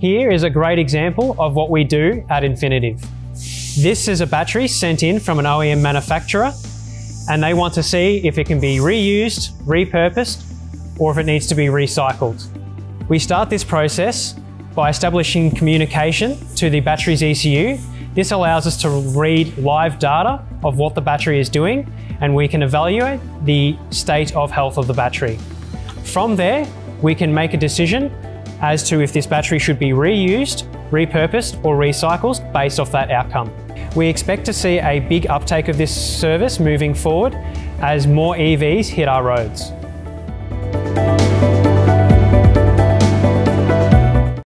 Here is a great example of what we do at Infinitev. This is a battery sent in from an OEM manufacturer and they want to see if it can be reused, repurposed, or if it needs to be recycled. We start this process by establishing communication to the battery's ECU. This allows us to read live data of what the battery is doing and we can evaluate the state of health of the battery. From there, we can make a decision as to if this battery should be reused, repurposed or recycled based off that outcome. We expect to see a big uptake of this service moving forward as more EVs hit our roads.